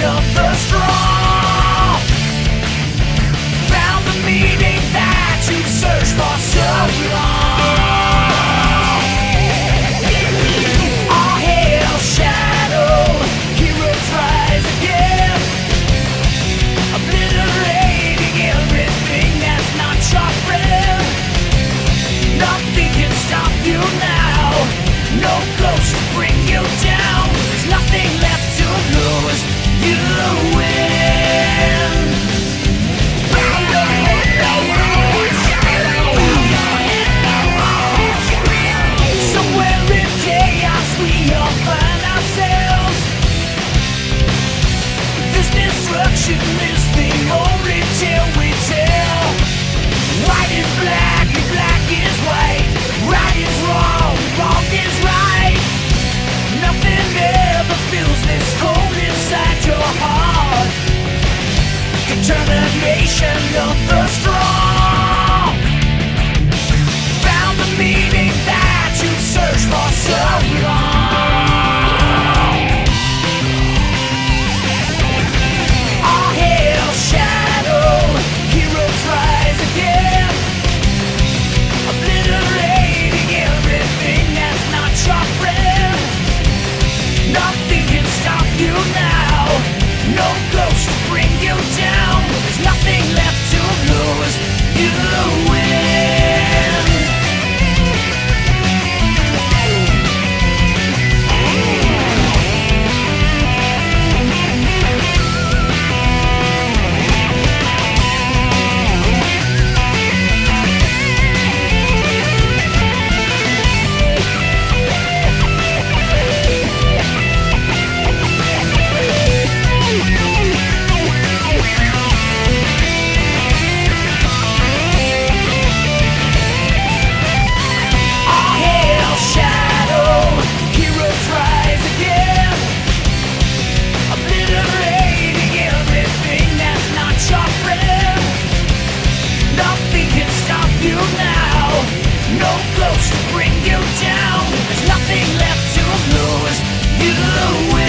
extension of destruction is the only tale we tell. White is black. you now. No ghost to bring you down. There's nothing left to lose. You